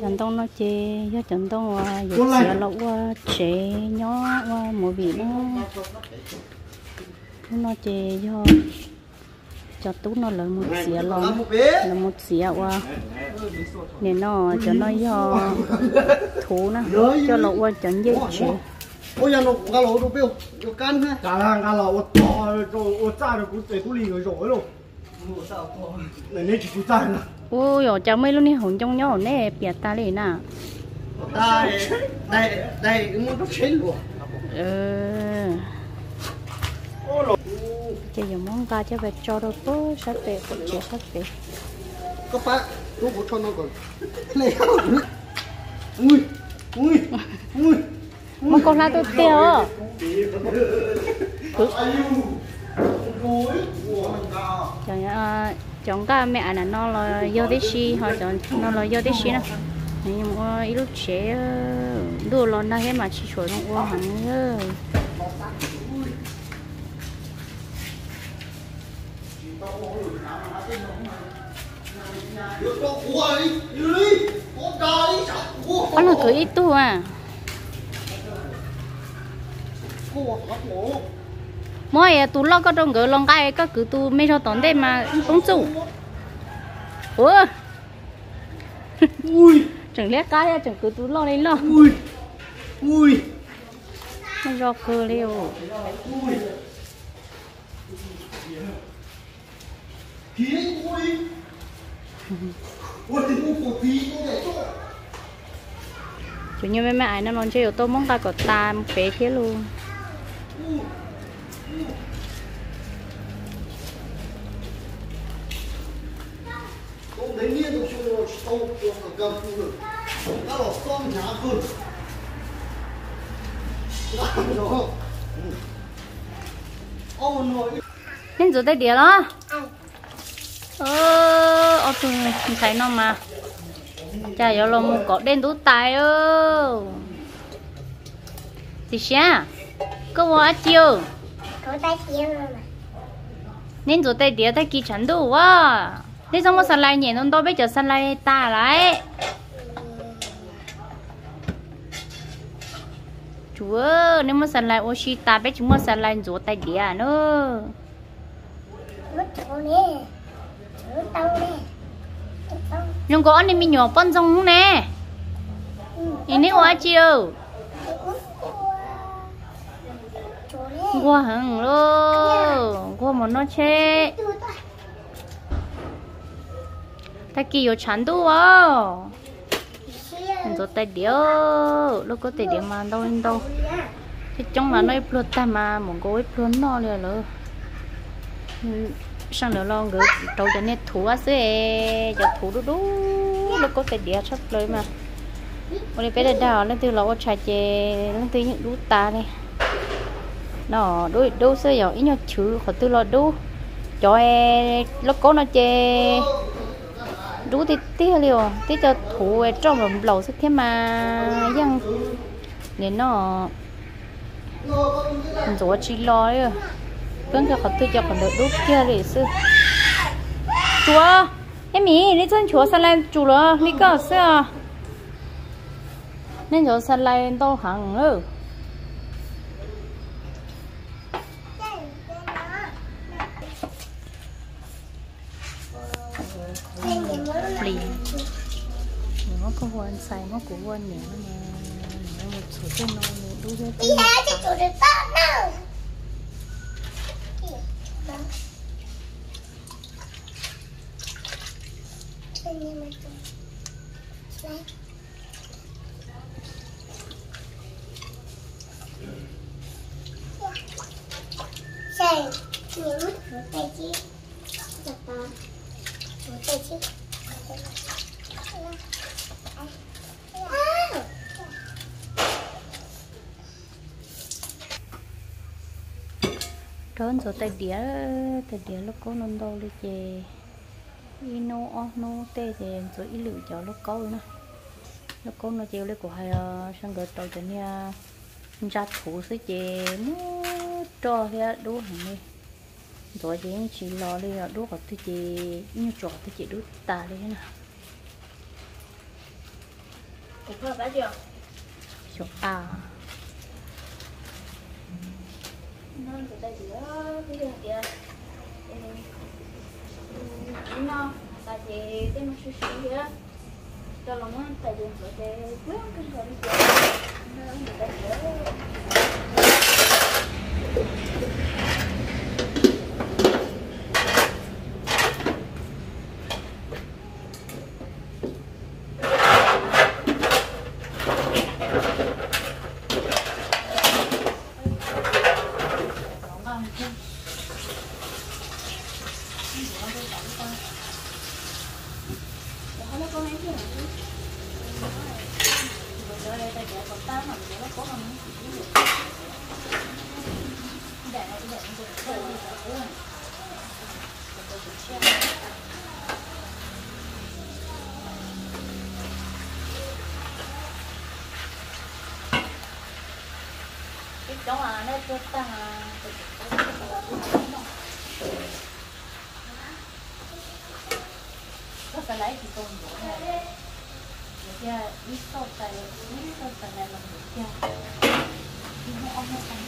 chẳng đông nó chê do chẳng đông và giờ xẻ lộc và chế nhỏ và vị nó nó chê do cho tú nó là một xẻ lon là một xẻ và nên nó cho nó do thú nó cho lộc và chẳng dễ chế ôi giờ nó cá lẩu nó biểu nó can ha cá hàng cá lẩu tôi tôi tôi ra được cũng để tôi lì rồi rồi luôn này nên chỉ tôi ra nè ôi yo cháu mấy lúc này hồn trong nhau nè bịa ta lên nè đây đây đây cái món nó chết luôn. Ờ. Chơi giờ món cá cho về cho đâu có sát về cũng chỉ sát về. Có phải tôi có cho nó còn. Này ui ui ui món con lá tôi tiêu chẳng à chọn cái mẹ là nó là do thế gì họ chọn nó là do thế xí nè nhưng mà ít lúc trẻ đồ lo na hết mà chỉ chuẩn nó uống hẳn rồi có là cứ ít tu à mỗi tu lo có trong cái lòng cái có cứ tu mấy cho tốn đây mà không chủ ủa? Ui. Chẳng lẽ cái chẳng cứ tu lo lên lo. Ui. Ui. Nó do cơ liêu chủ như mấy mẹ ấy nó nói chơi ô tô mong ta có ta phế thế luôn đến nhiên tôi cho nó. Sâu cho nó cầm phụ được nó là con nhà hơn rồi ông nên rồi tay đĩa đó ơ ô tôi không thấy nó mà. Chả giờ lòng có đen tú tài ơ. Thì sao có quá chiều có tay kia mà. Nên rồi tay đĩa tay kỳ chắn đủ quá nên xong mà săn lại nhẹ nó đâu bây giờ săn lại ta lại chú ơi nếu mà lại ô xí ta bé chúng mà săn lại rồi tay đĩa nữa. Nè tao nhưng có anh mình nhỏ con rong nè? Ini quá chiều qua hằng luôn. Qua một nó chê ta kỳ yo chán tu wo rồi tay điếu. Lúc có tay điếu mà đâu lên đâu thì trong mà nói plot ta mà muốn có plot nó liền lỡ sang nữa lo ngửa trâu cho nên thủ á sữa cho thủ đú đú lúc có tay điếu sắp lời mà. Hôm nay bé đã đào lên từ lỗ trà chè lên từ những đú ta này, nó đôi đôi sữa dầu ít nhau chữ khỏi từ lỗ đú cho lúc có nó chè rú thì tí liều à. tí cho thủ e trong một lẩu sức thế mà. Dân. Nên nó rủa chỉ lo ấy à. vẫn cho họ tôi cho còn được đúc kia để sư. Chúa! Em mỹ đi chân chúa sao lên chủ rồi đi có sư nên cho sao lên đâu hàng nữa lì nó có quên xài nó cũng quên nhỉ mà một số cái nó đủ cái đi hết thì chỗ được tao nào Sai, nhớ mất một tay chứ Giật vào Một tay chứ À! Trơn rồi tay đĩa tay đĩa lúc có nôn đâu đi chè ino o no tê thì rồi ít lự cho lúc có nữa. Lúc có nó chiều lấy của hai sang gỡ tàu cho nha ra thủ sứ chè nó cho hết đủ hàng đi. Rồi thì chỉ lo đi đủ có thứ chè như trò thứ chè đủ ta đi nè phơi bá chưa? xuống à Nó từ đây thì đó, cái đường kìa. Nó, tại vì cái nó suy suy kìa. Cho lòng á, tại vì nó sẽ quyết cái rồi đi kìa. Nó từ đây đó. Đó, nó có mấy cái này. Rồi đây, đây, để còn tám mà để nó có mà nó chỉ biết được. Để nó để nó để nó cái chỗ nó chưa tăng à nó sẽ lấy thì tồn đủ này được chưa ít sốt tại ít sốt tại này là được chưa thì nó ông nó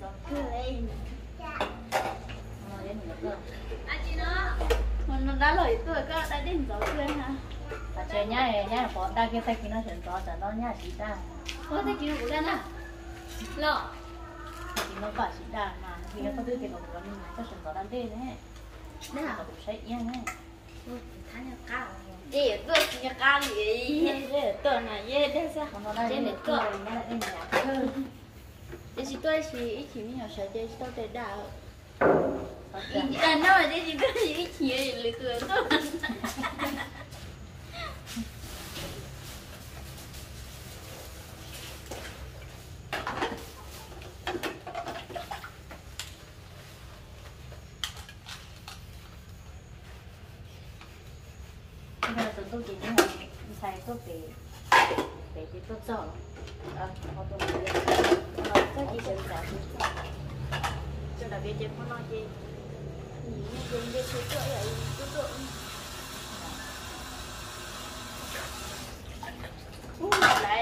là đã tuổi có đã đến rồi chưa hả à chơi nhá nhá có ta cái ta kia nó chuyển gió chẳng nó nhá chỉ ta có thể kêu của lên à lọ thì nó phải chỉ ta mà vì nó có thứ tiền của nó nhưng có chuyển gió đang đi đấy đấy à cũng sẽ đấy tháng nhà cao để, tôi chỉ cao gì tôi là đấy sao còn nó đang để để cười cỡ để chỉ tôi chỉ ít chỉ mình nhỏ sợ để tôi để đào Dạ. nó là để chỉ tôi chỉ ít chỉ cười bây giờ tụi tôi chỉ như là xài tôi về về thì tôi sợ à họ tôi nói nó có gì sẽ trả tôi cho là biết em có nói gì dùng để chơi chơi vậy tôi tôi Ui,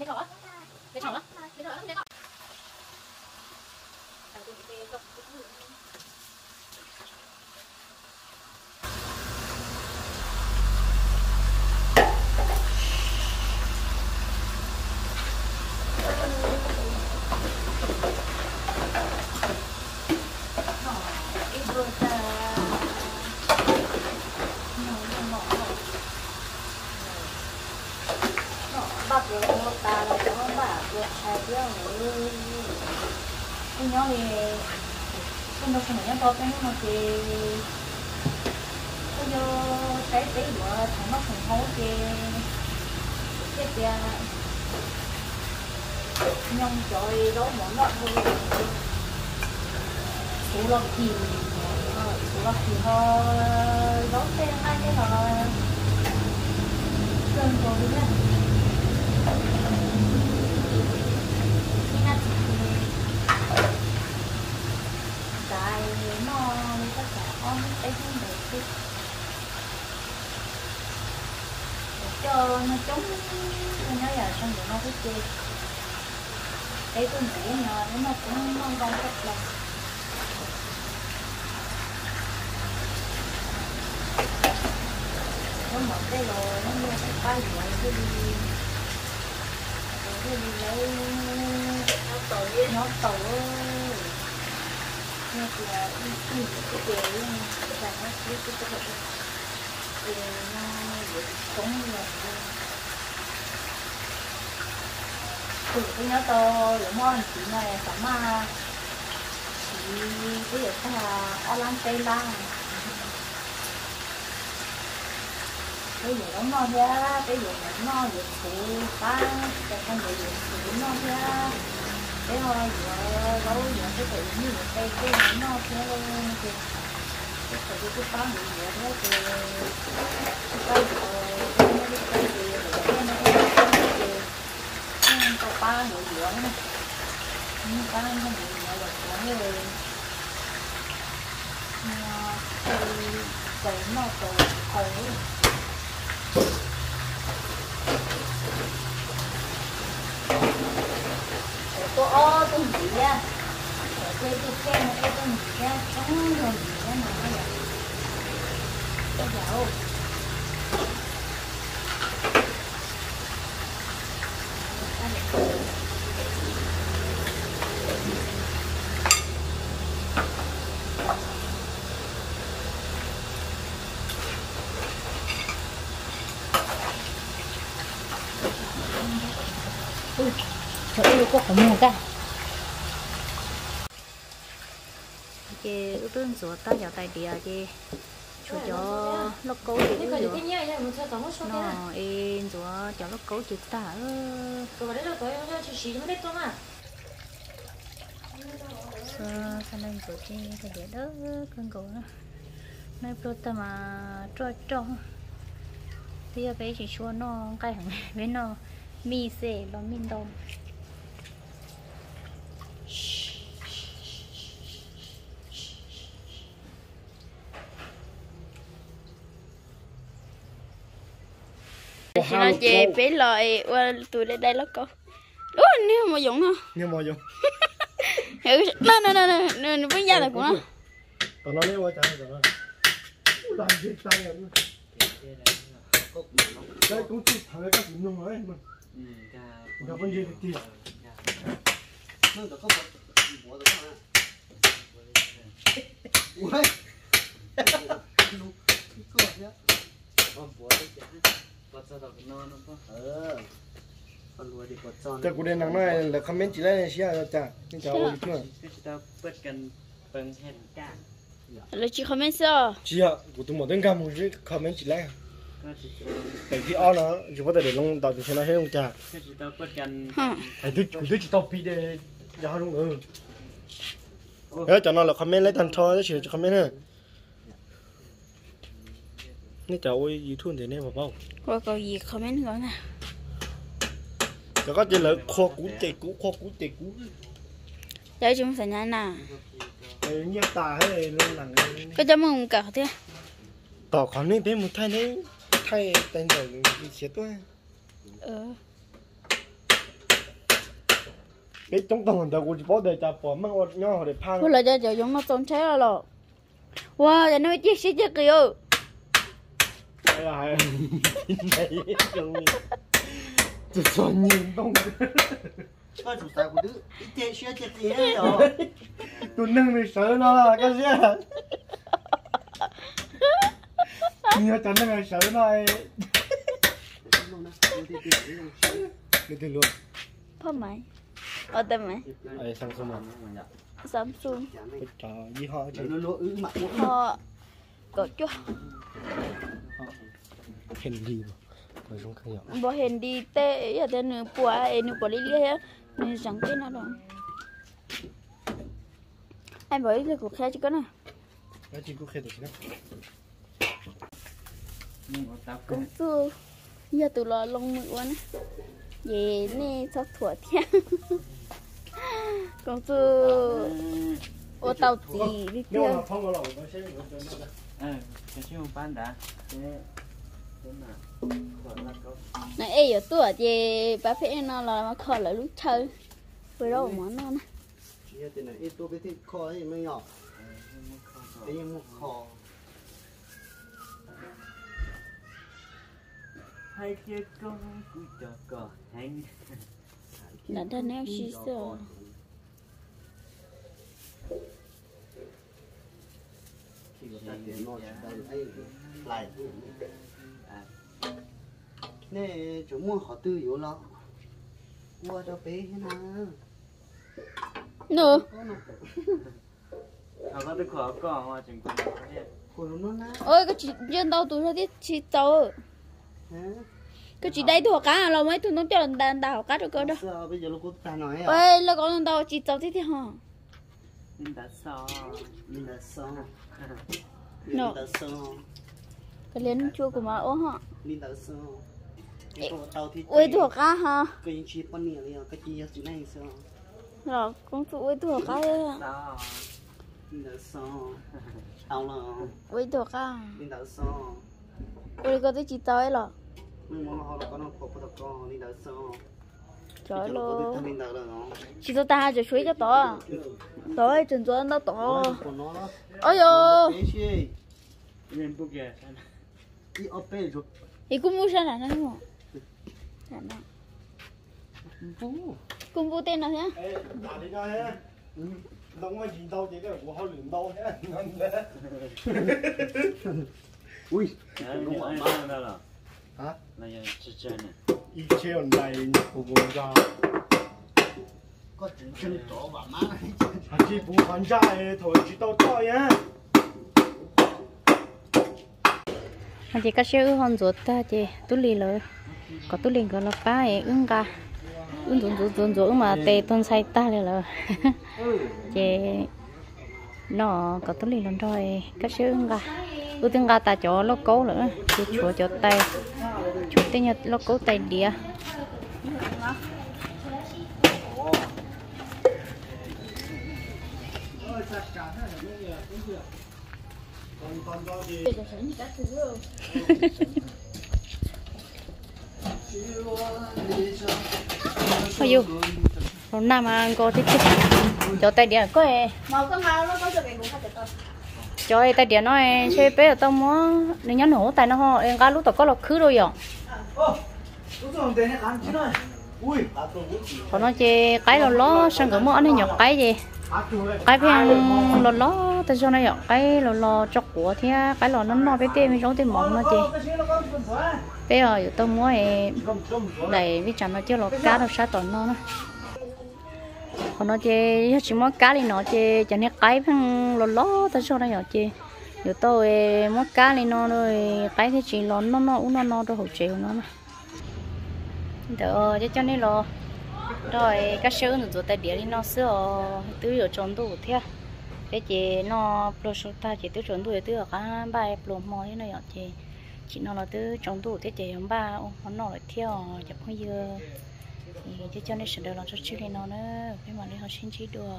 thế rõ thế rõ lắm thế rõ lắm thế rõ không cái mà thì cái nhỏ cái tí mà thằng nó không hố cái tiền nhông trời đó món đó thôi số lượng thì số lượng thì họ đó tên ai cái là cần rồi đấy tại nó cả con cái cho nó trúng tôi nhớ giờ xong rồi nó cứ chơi. Cái tôi nghĩ nếu nó cũng không không cách đâu. Nó một cái rồi nó mua cái ba rồi cái đi. Cái đi lấy. Nó tàu nó tàu từ cái nó to lỗ mòn chỉ này sắm mà chỉ cái được là online tây lan cái gì đó ngon ra cái gì nó ngon gì phụ ta cái con gì gì phụ ngon ra cái hoa giờ đâu cái tự như một cây cái nó ngon luôn thì cái tự cái bán gì vậy đó thì cái cây rồi cái cây gì rồi cái nó cái gì cái có ba người dưỡng này những cái nó bị nhỏ giọt của người cây nó tổ khổ ô tôi nghĩ á, quê tôi khen một cái tôi nghĩ ra rồi cái dạo Rồi yêu có phải mua cái cái ước tương số ta vào tại địa cái chủ cho nó cố thì cái ước cái rồi cái nhá nhá mình cho tổng số tiền nó em chúa cho nó cố chữ ta ơ rồi đấy rồi tôi cho nó đấy tôi mà sơ sang đây của chị cái địa đó con cổ nó nơi pro ta mà cho cho thì giờ bé chỉ chua nó cái hàng bé nó mi xe nó min đâu chị nói chị bé lời qua tụi đây đây nó có ủa nếu mà dùng không nhưng mà dùng. Nó nó nó nó nó với gia là của nó. Tao nói nếu mà chẳng rồi làm gì tay rồi cái cũng chỉ thằng cái cũng dùng rồi mà. Gặp vấn đề thì nó có một một được không ui có gì á ờ con quạt sao đọc non nó có ờ. Con lúa thì quạt son là comment chỉ đây à, ôi dạ. chưa cái ta bớt cần bằng hẹn cả là chỉ comment sao chị ạ của tôi một đơn cảm một cái comment chỉ đây cái gì on à? nó chỉ có thể để long đào cho nó hết không chả? Cái gì ta bớt cần cái đứa cái đứa chỉ tao pi để giờ không? Ừ Thế cho nó là comment lấy thằng cho chứ chỉ comment ha nó cháu ơi gì thun thế này mà bao qua cầu gì comment gọi nè cho có chơi lợi kho cú chạy cú kho cú chạy cú chơi chúng phải nhanh nè nhiêu tà hết lên lằng cái chấm mông cả thế. Tỏ còn nên thế một thay đấy thay tên đầu gì chết tôi ờ ừ. cái trong tuần đầu của chị bố đời chạp bỏ mang ọt nhỏ để phang. Cô lại cho giống nó tốn thế là lọ. Wow, giờ nó chết chết kìa. này trong chỉ cho nhìn đông cho chủ tài của đứa ít tiền xe tiền tiền rồi. Tôi nâng mình sợ nó là cái gì nhiều chẳng nâng mình sợ nó ấy đi đi luôn. Phá mày. Ở đây mày. Sang số mà Samsung trời เห็นดีบ่คอยลงขยับบ่เห็นดีเตะอย่าเตะหนูปัวเอหนูปัวเรื่อยๆหนูสังเกตนะดองไอ้บ่อีกเลยกูแค่จิกันนะแล้วจิกูแค่ตัวจิกันกูสู้อย่าตัวรอลงมือวะนะเย่นี่สักถั่วเที่ยงกูสู้โอเตาจีนี่เดียว Ừ, cho chú bán đã này ấy ở tuổi thì bà phải nó là mà khỏi lại lúc chơi. Với đâu mà nó Chia tiền này ít biết thì kho ấy mới nhỏ. Nhưng một kho hai kia con cứ cho cò hành là thân em xí sợ khi người ta tiền nó chỉ đây ấy lại nè chú mua họ tư yếu lo mua cho bé thế nào nữa có nó à có tôi khó cò hoa chừng cũng nó na ôi cái chị dân đâu tụi nó đi chị tàu hả cái chị đây thuộc cá là mấy tụi nó cho đàn đào cá được cơ đó bây giờ nó có ta nói ôi là con đâu chị tàu thế thì hả nên đã so mình đã Nó. mình xong cái lên chua của mà ô hả mình đã ôi thuộc cá hả? cái chi con nè liền cái chi gì này sao? Rồi con tụi ôi thuộc cá đấy là ôi thuộc cá ôi có có mình đã xong trời nó chị tao ta cho suối cho to tối trên chỗ nó to ôi yo đi rồi. Cũng mua sao này nó cung vu tên là nhá. Đông anh gì đâu thì cái hồ họ luyện đâu thế. Ui. Đúng rồi mà đây là hả? Này chơi chơi này. Ít chơi này cũng cũng ra có chuyện chân tổ và má. Chị phụ phản ra thôi chỉ đâu thôi á anh chị có chơi hòn ruột ta chị tú lì rồi có tu linh có lo ba ấy, ưng cả ưng rốn rốn rốn rốn mà tê tôn say ta rồi là chị nó có tu linh làm rồi, các sư ưng cả ư tiếng gà ta cho lo cố nữa chị chúa cho tay. Chúa tay nhật lo cố tay đĩa. Hãy subscribe cho kênh Ghiền Mì Gõ Để không bỏ lỡ những video hấp dẫn có ấy màu có màu nó có cho cái cũng phải được Cho ấy tay đĩa nó ấy Chơi bé ở tao mua Nếu nhắn nổ tay nó ho. Em gái lúc tao có lọc khứ tiền rồi. Ui, Còn nó chê cái lò ló Sang cửa mua anh ấy nhọc cái gì cái phèn lò ló Tại sao nó nhọc cái lò lò chọc của thì Cái lò nó nó bé tê Mình giống tê mỏng nó chê cái gì nó có. Bé ở tao mua để vì chẳng nó chưa lọt cá đâu, sát tổn nó còn nó chơi chỉ mỗi cá thì nó chơi chẳng hết cái phăng lò ló tới cho này nhỏ chơi giờ tôi ờ, mỗi cá thì nó rồi cái thì chỉ lò nó nó uống nó nó đâu hậu chiều nó mà. Đỡ cho cho nên là rồi, các sấu nữa rồi tại địa thì nó sữa tứ ở trong đủ thế à. cái chị nó pro số ta chỉ tứ trong đủ tứ ở cả bài pro mò thế nó nhỏ chị chị nó là từ trong tủ thế chị ông ba, ông nó lại theo chụp không dưa thì cho cho nên sửa đồ là cho chị nó nữa. Cái mà đi học sinh chỉ đùa.